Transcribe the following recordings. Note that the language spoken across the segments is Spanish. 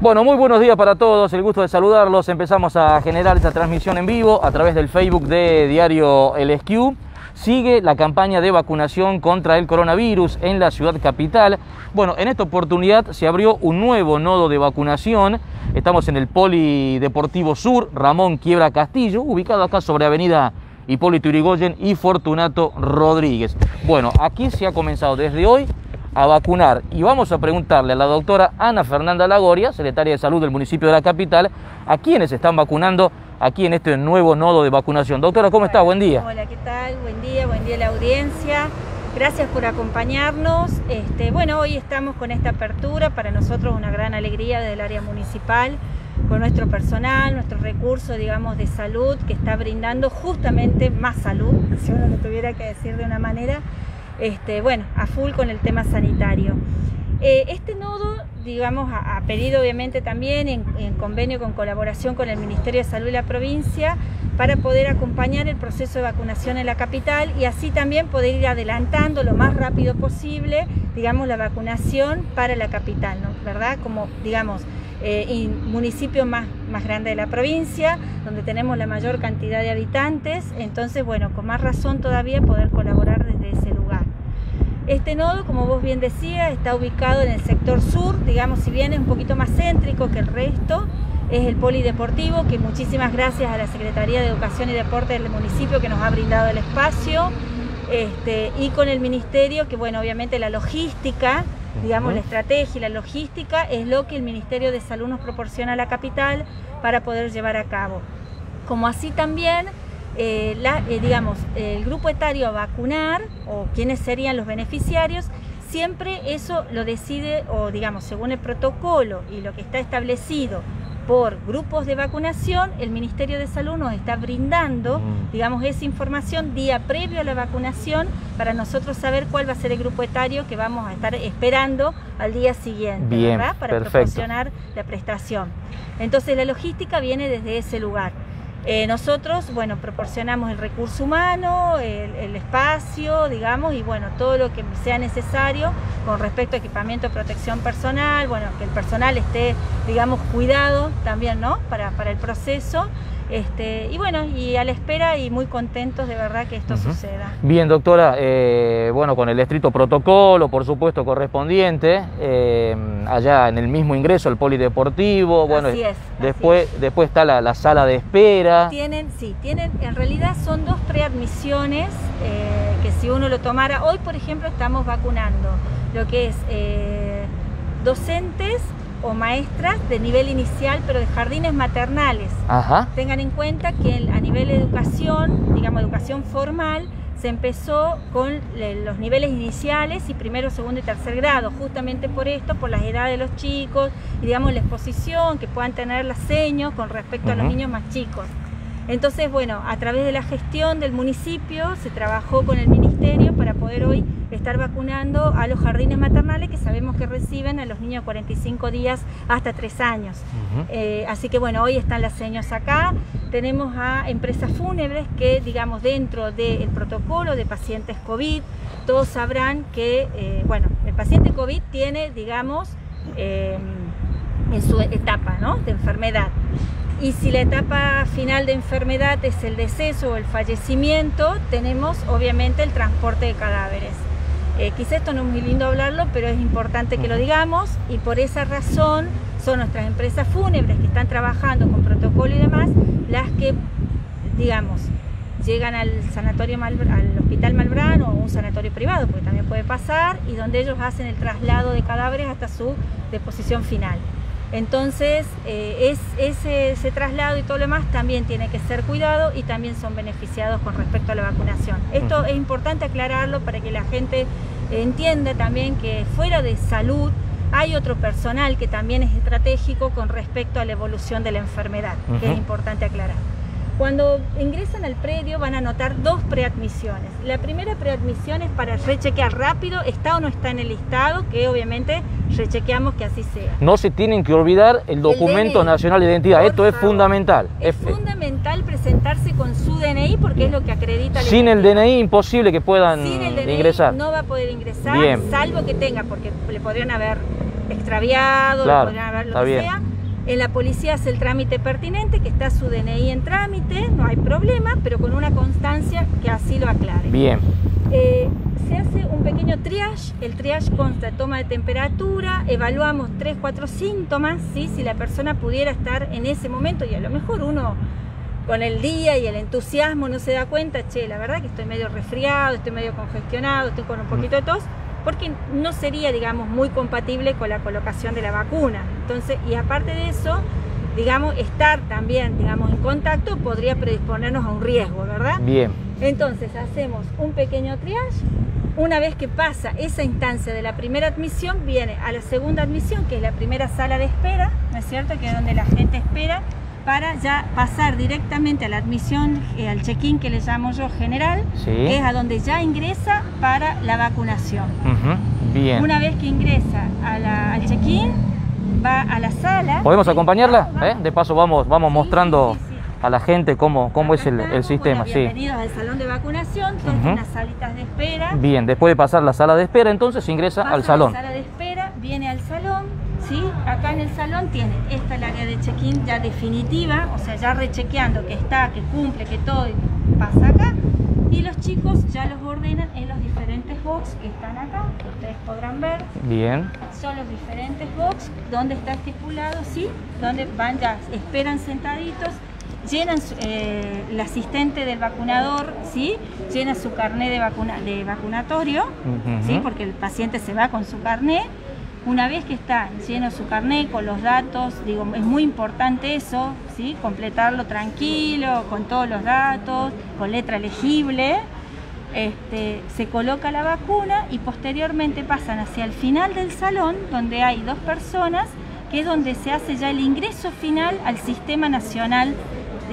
Bueno, muy buenos días para todos, el gusto de saludarlos. Empezamos a generar esta transmisión en vivo a través del Facebook de Diario El SQ. Sigue la campaña de vacunación contra el coronavirus en la ciudad capital. Bueno, en esta oportunidad se abrió un nuevo nodo de vacunación. Estamos en el Polideportivo Sur, Ramón Quiebra Castillo, ubicado acá sobre Avenida Hipólito Yrigoyen y Fortunato Rodríguez. Bueno, aquí se ha comenzado desde hoy a vacunar. Y vamos a preguntarle a la doctora Ana Fernanda Lagoria, secretaria de Salud del municipio de la capital, a quienes están vacunando aquí en este nuevo nodo de vacunación. Doctora, ¿cómo está? Buen día. Hola, ¿qué tal? Buen día, buen día a la audiencia. Gracias por acompañarnos. Este, bueno, hoy estamos con esta apertura, para nosotros una gran alegría del área municipal, con nuestro personal, nuestro recurso, digamos, de salud, que está brindando justamente más salud, si uno lo tuviera que decir de una manera, este, bueno, a full con el tema sanitario. Eh, este nodo, digamos, ha, pedido obviamente también en, convenio con colaboración con el Ministerio de Salud de la provincia para poder acompañar el proceso de vacunación en la capital y así también poder ir adelantando lo más rápido posible, digamos, la vacunación para la capital, ¿no? ¿verdad? Como, digamos, eh, municipio más, más grande de la provincia, donde tenemos la mayor cantidad de habitantes, entonces, bueno, con más razón todavía poder colaborar. Este nodo, como vos bien decías, está ubicado en el sector sur, digamos, si bien es un poquito más céntrico que el resto, es el polideportivo, que muchísimas gracias a la Secretaría de Educación y Deporte del municipio que nos ha brindado el espacio, este, y con el ministerio, que bueno, obviamente la logística, digamos, la estrategia y la logística es lo que el Ministerio de Salud nos proporciona a la capital para poder llevar a cabo. Como así también eh, eh, digamos, el grupo etario a vacunar o quiénes serían los beneficiarios, siempre eso lo decide o digamos, según el protocolo y lo que está establecido por grupos de vacunación, el Ministerio de Salud nos está brindando, mm. digamos, esa información día previo a la vacunación para nosotros saber cuál va a ser el grupo etario que vamos a estar esperando al día siguiente, ¿verdad? Para proporcionar la prestación. Entonces la logística viene desde ese lugar. Eh, nosotros, bueno, proporcionamos el recurso humano, el, espacio, digamos, y bueno, todo lo que sea necesario con respecto a equipamiento de protección personal, bueno, que el personal esté, digamos, cuidado también, ¿no? Para, para el proceso. Este, y bueno, y a la espera y muy contentos de verdad que esto suceda. Bien, doctora, eh, bueno, con el estricto protocolo, por supuesto, correspondiente, eh, allá en el mismo ingreso, el polideportivo, bueno, después, después está la, sala de espera. Tienen, sí, tienen, en realidad son dos preadmisiones eh, que si uno lo tomara, hoy por ejemplo estamos vacunando lo que es docentes o maestras de nivel inicial, pero de jardines maternales. Tengan en cuenta que a nivel de educación, digamos educación formal, se empezó con los niveles iniciales y primero, segundo y tercer grado, justamente por esto, por las edades de los chicos y digamos la exposición que puedan tener las señas con respecto a los niños más chicos. Entonces, bueno, a través de la gestión del municipio se trabajó con el ministerio para poder hoy estar vacunando a los jardines maternales que sabemos que reciben a los niños 45 días hasta 3 años. Eh, así que bueno, hoy están las señas acá. Tenemos a empresas fúnebres que, digamos, dentro del protocolo de pacientes COVID, todos sabrán que, eh, bueno, el paciente COVID tiene, digamos, eh, en su etapa ¿no? de enfermedad y si la etapa final de enfermedad es el deceso o el fallecimiento, tenemos obviamente el transporte de cadáveres. Eh, quizá esto no es muy lindo hablarlo, pero es importante que lo digamos y por esa razón son nuestras empresas fúnebres que están trabajando con protocolo y demás las que, digamos, llegan al sanatorio al hospital Malbrano o un sanatorio privado, porque también puede pasar, y donde ellos hacen el traslado de cadáveres hasta su deposición final. Entonces, eh, ese, traslado y todo lo demás también tiene que ser cuidado y también son beneficiados con respecto a la vacunación. Esto es importante aclararlo para que la gente entienda también que fuera de salud hay otro personal que también es estratégico con respecto a la evolución de la enfermedad, que es importante aclarar. Cuando ingresan al predio van a notar dos preadmisiones. La primera preadmisión es para rechequear rápido, está o no está en el listado, que obviamente rechequeamos que así sea. No se tienen que olvidar el documento nacional de identidad, esto es fundamental. Es, fundamental presentarse con su DNI porque es lo que acredita la Sin el DNI imposible que puedan Sin el DNI ingresar. No va a poder ingresar, salvo que tenga, porque le podrían haber extraviado, Claro, podrían haber lo que bien. sea. En la policía hace el trámite pertinente, que está su DNI en trámite, no hay problema, pero con una constancia que así lo aclare. Bien. Eh, se hace un pequeño triage, el triage consta toma de temperatura, evaluamos 3, 4 síntomas, ¿sí? si la persona pudiera estar en ese momento y a lo mejor uno con el día y el entusiasmo no se da cuenta, che, la verdad que estoy medio resfriado, estoy medio congestionado, estoy con un poquito de tos, porque no sería, digamos, muy compatible con la colocación de la vacuna. Entonces, y aparte de eso, digamos, estar también, digamos, en contacto podría predisponernos a un riesgo, ¿verdad? Bien. Entonces hacemos un pequeño triage. Una vez que pasa esa instancia de la primera admisión, viene a la segunda admisión, que es la primera sala de espera, ¿no es cierto? Que es donde la gente espera para ya pasar directamente a la admisión, eh, al check-in que le llamo yo general, Sí. que es a donde ya ingresa para la vacunación. Bien. Una vez que ingresa a la- al check-in, va a la sala. ¿Podemos acompañarla? vamos, ¿Eh? De paso vamos, vamos Sí, mostrando sí, a la gente cómo, cómo es el, el sistema. bienvenidos al salón de vacunación, son Ujú. unas salitas de espera. Bien, después de pasar la sala de espera, entonces ingresa Pasa al salón. La sala de espera, viene al salón, ¿sí? Acá en el salón tiene esta el área de check-in ya definitiva, o sea, ya rechequeando que está, que cumple, que todo, pasa acá. Y los chicos ya los ordenan en los diferentes box que están acá, que ustedes podrán ver. Bien. Son los diferentes box donde está estipulado, ¿sí? Donde van ya, esperan sentaditos, llenan eh, el asistente del vacunador, ¿sí? Llena su carnet de, vacuna, de vacunatorio, Ujú. ¿sí? Porque el paciente se va con su carnet. Una vez que está lleno su carnet con los datos, digo, es muy importante eso, ¿sí? Completarlo tranquilo, con todos los datos, con letra legible. Este, se coloca la vacuna y posteriormente pasan hacia el final del salón donde hay dos personas que es donde se hace ya el ingreso final al sistema nacional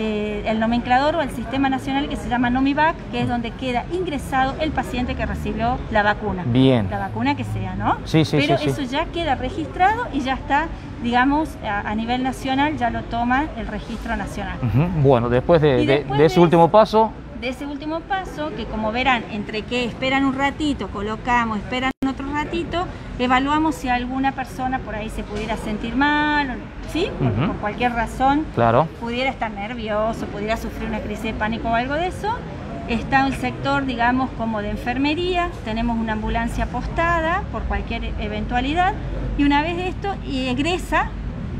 de- el nomenclador o al sistema nacional que se llama Nomivac, que es donde queda ingresado el paciente que recibió la vacuna. Bien. La vacuna que sea, ¿no? Sí, sí, Pero sí, eso ya queda registrado y ya está, digamos, a, a nivel nacional, ya lo toma el registro nacional. Bueno, después de, de- después de ese de último paso, de ese último paso, que como verán, entre que esperan un ratito, colocamos, esperan otro ratito, evaluamos si alguna persona por ahí se pudiera sentir mal, ¿sí? Por, cualquier razón, claro. pudiera estar nervioso, pudiera sufrir una crisis de pánico o algo de eso. Está el sector, digamos, como de enfermería, tenemos una ambulancia postada por cualquier eventualidad y una vez esto y egresa,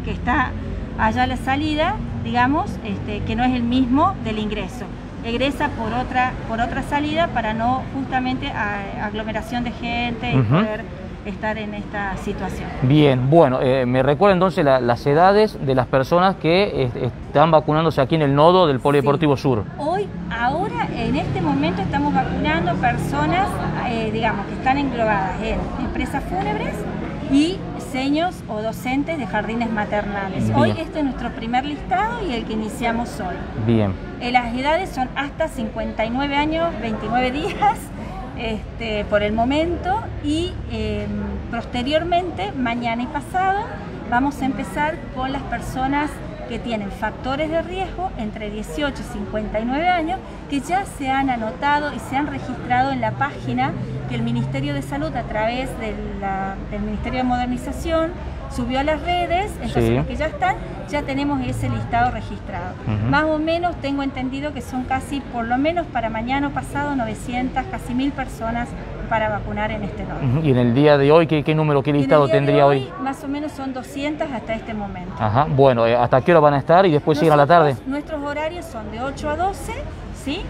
que está allá a la salida, digamos, este, que no es el mismo del ingreso. Egresa por otra, por otra salida para no justamente a- aglomeración de gente y poder estar en esta situación. Bien, bueno, eh, me recuerda entonces la- las edades de las personas que están vacunándose aquí en el nodo del Polideportivo Sur. Hoy, ahora, en este momento estamos vacunando personas, eh, digamos, que están englobadas en empresas fúnebres y seños o docentes de jardines maternales. Bien. Hoy este es nuestro primer listado y el que iniciamos hoy. Bien. Eh, las edades son hasta 59 años, 29 días este, por el momento y eh, posteriormente, mañana y pasado, vamos a empezar con las personas que tienen factores de riesgo entre 18 y 59 años que ya se han anotado y se han registrado en la página que el Ministerio de Salud a través de la- del Ministerio de Modernización subió a las redes, entonces Sí. los que ya están, ya tenemos ese listado registrado. Más o menos tengo entendido que son casi, por lo menos para mañana o pasado, 900, casi 1000 personas para vacunar en este. Ujú. Y en el día de hoy, ¿qué, qué número, qué listado tendría hoy? Más o menos son 200 hasta este momento. Ajá, bueno, eh, ¿hasta qué hora van a estar y después siguen a la tarde? Nosotros- Nuestros horarios son de 8 a 12, ¿sí?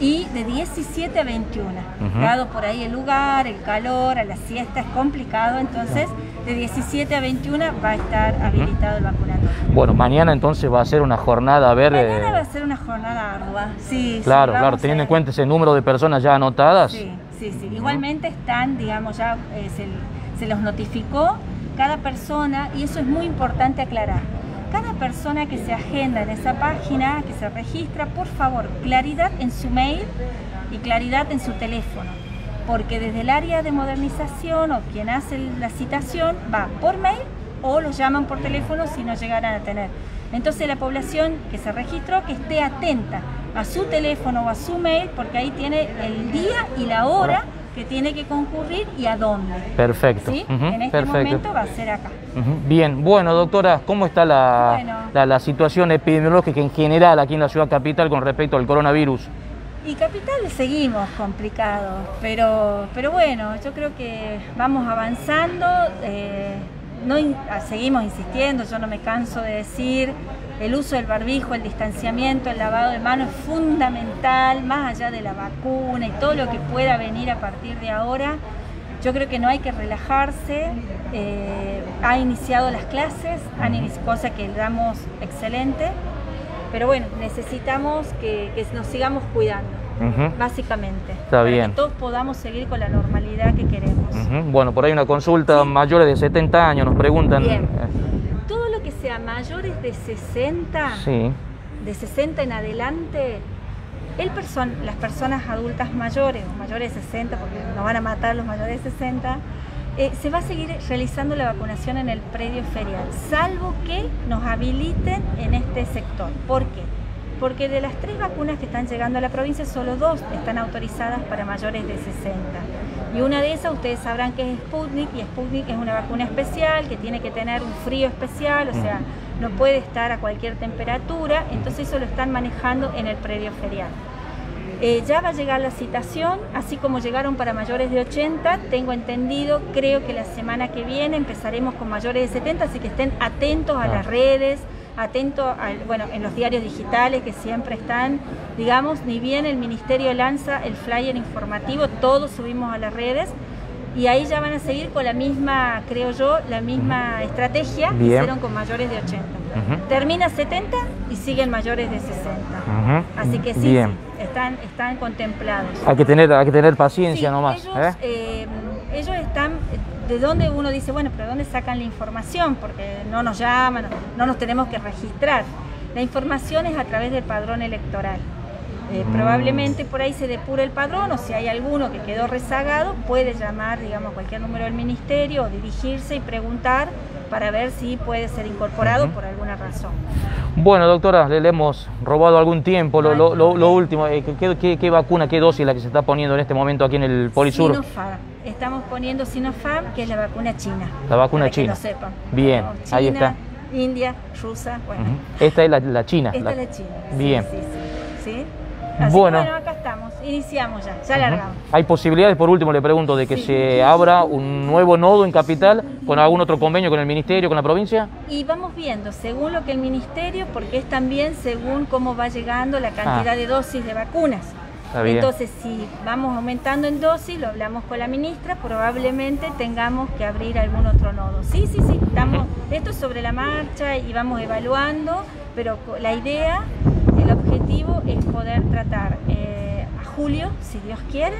Y de 17 a 21. Ujú. Dado por ahí el lugar, el calor, a la siesta es complicado, entonces de 17 a 21 va a estar habilitado el vacunatorio. Bueno, mañana entonces va a ser una jornada a ver... eh, Mañana va a ser una jornada ardua. Sí, sí, claro, vamos claro, a teniendo en cuenta ese número de personas ya anotadas. Sí, sí, sí. Igualmente están, digamos, ya eh, se, se los notificó cada persona y eso es muy importante aclarar. Cada persona que se agenda en esa página, que se registra, por favor, claridad en su mail y claridad en su teléfono. Porque desde el área de modernización o quien hace la citación va por mail o los llaman por teléfono si no llegaran a tener. Entonces la población que se registró que esté atenta a su teléfono o a su mail porque ahí tiene el día y la hora que tiene que concurrir y a dónde. Perfecto. ¿Sí? en este momento va a ser acá. Bien, bueno, doctora, ¿cómo está la, la, situación epidemiológica en general aquí en la ciudad capital con respecto al coronavirus? Y capital seguimos complicados, pero, pero bueno, yo creo que vamos avanzando, eh, no seguimos insistiendo, yo no me canso de decir, el uso del barbijo, el distanciamiento, el lavado de manos es fundamental, más allá de la vacuna y todo lo que pueda venir a partir de ahora. Yo creo que no hay que relajarse. Eh, ha iniciado las clases, han iniciado, cosa que damos excelente, pero bueno, necesitamos que, nos sigamos cuidando, básicamente. Está para bien. Que todos podamos seguir con la normalidad que queremos. Bueno, por ahí una consulta, mayores de 70 años nos preguntan. Bien. Sea mayores de 60, de 60 en adelante, el las personas adultas mayores o mayores de 60, porque no van a matar los mayores de 60, eh, se va a seguir realizando la vacunación en el predio ferial, salvo que nos habiliten en este sector. ¿Por qué? Porque de las tres vacunas que están llegando a la provincia, solo dos están autorizadas para mayores de 60. Y una de esas ustedes sabrán que es Sputnik y Sputnik es una vacuna especial que tiene que tener un frío especial, o sea, no puede estar a cualquier temperatura, entonces eso lo están manejando en el predio ferial. Eh, ya va a llegar la citación, así como llegaron para mayores de 80, tengo entendido, creo que la semana que viene empezaremos con mayores de 70, así que estén atentos a las redes, atento bueno, en los diarios digitales que siempre están, digamos, ni bien el Ministerio lanza el flyer informativo, todos subimos a las redes y ahí ya van a seguir con la misma, creo yo, la misma estrategia que hicieron con mayores de 80. Termina 70 y siguen mayores de 60. Así que sí, están, están contemplados. Hay que tener, hay que tener paciencia nomás. Ellos, ¿eh? Eh, ellos están de dónde uno dice, bueno, pero ¿de dónde sacan la información? Porque no nos llaman, no nos tenemos que registrar. La información es a través del padrón electoral. Eh, mm. Probablemente por ahí se depura el padrón o si hay alguno que quedó rezagado, puede llamar, digamos, cualquier número del ministerio o dirigirse y preguntar para ver si puede ser incorporado por alguna razón. Bueno, doctora, le, hemos robado algún tiempo. Lo, último, eh, ¿qué, vacuna, qué dosis la que se está poniendo en este momento aquí en el Polisur? Sinopharm. Estamos poniendo Sinopharm, que es la vacuna china. La vacuna china. Que lo sepan. Bien, ahí está. India, rusa, bueno. Esta es la, china. Esta es la china. Bien. Sí, sí, sí. Así bueno. bueno, acá estamos, iniciamos ya, ya largamos. ¿Hay posibilidades, por último, le pregunto, de que se abra un nuevo nodo en Capital con algún otro convenio con el Ministerio, con la provincia? Y vamos viendo, según lo que el Ministerio, porque es también según cómo va llegando la cantidad ah. de dosis de vacunas. Entonces, si vamos aumentando en dosis, lo hablamos con la ministra, probablemente tengamos que abrir algún otro nodo. Sí, sí, sí, estamos, esto es sobre la marcha y vamos evaluando, pero la idea, el objetivo es poder tratar eh, julio, si Dios quiere,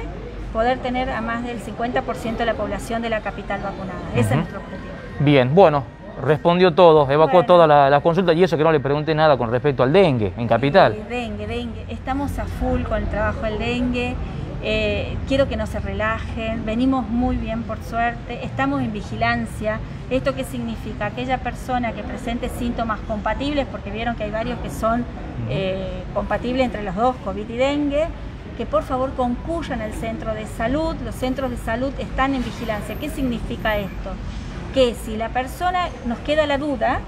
poder tener a más del 50% de la población de la capital vacunada. Ese es nuestro objetivo. Bien, bueno, respondió todo, evacuó todas las consultas y eso que no le pregunté nada con respecto al dengue en Capital. dengue, dengue. Estamos a full con el trabajo del dengue. Eh, quiero que no se relajen, venimos muy bien por suerte, estamos en vigilancia. ¿Esto qué significa? Aquella persona que presente síntomas compatibles, porque vieron que hay varios que son eh, compatibles entre los dos, COVID y dengue, que por favor concurran al centro de salud. Los centros de salud están en vigilancia. ¿Qué significa esto? que si la persona nos queda la duda,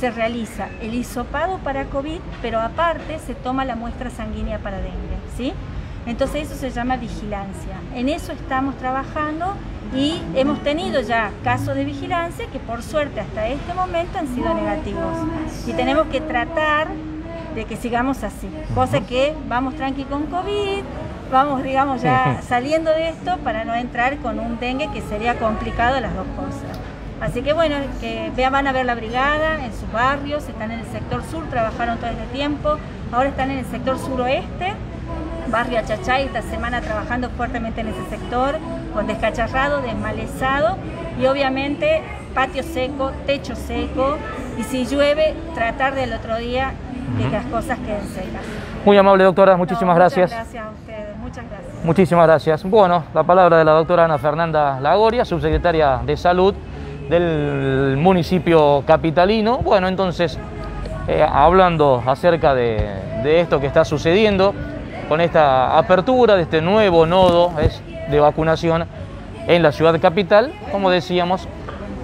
se realiza el hisopado para COVID, pero aparte se toma la muestra sanguínea para dengue, ¿sí? Entonces eso se llama vigilancia. En eso estamos trabajando y hemos tenido ya casos de vigilancia que por suerte hasta este momento han sido negativos. Y tenemos que tratar de que sigamos así, cosa que vamos tranqui con COVID, vamos digamos ya saliendo de esto para no entrar con un dengue que sería complicado las dos cosas. Así que bueno, que van a ver la brigada en sus barrios, están en el sector sur, trabajaron todo este tiempo, ahora están en el sector suroeste, barrio Achachay, esta semana trabajando fuertemente en ese sector, con descacharrado, desmalezado y obviamente patio seco, techo seco y si llueve, tratar del otro día de que las cosas queden secas. Muy amable doctora, muchísimas gracias. Gracias a ustedes, muchas gracias. Muchísimas gracias. Bueno, la palabra de la doctora Ana Fernanda Lagoria, subsecretaria de Salud del municipio capitalino. Bueno, entonces, eh, hablando acerca de, esto que está sucediendo, con esta apertura de este nuevo nodo, es de vacunación en la ciudad capital, como decíamos,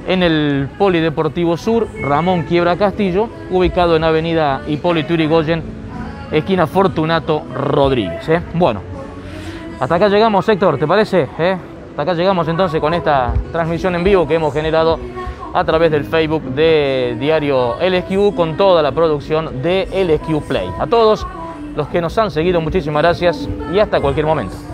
en el Polideportivo Sur Ramón Quiebra Castillo, ubicado en Avenida Hipólito Yrigoyen, esquina Fortunato Rodríguez. ¿eh? Bueno, hasta acá llegamos, Héctor, ¿te parece? ¿Eh? Hasta acá llegamos entonces con esta transmisión en vivo que hemos generado a través del Facebook de Diario LSQ con toda la producción de LSQ Play. A todos los que nos han seguido, muchísimas gracias y hasta cualquier momento.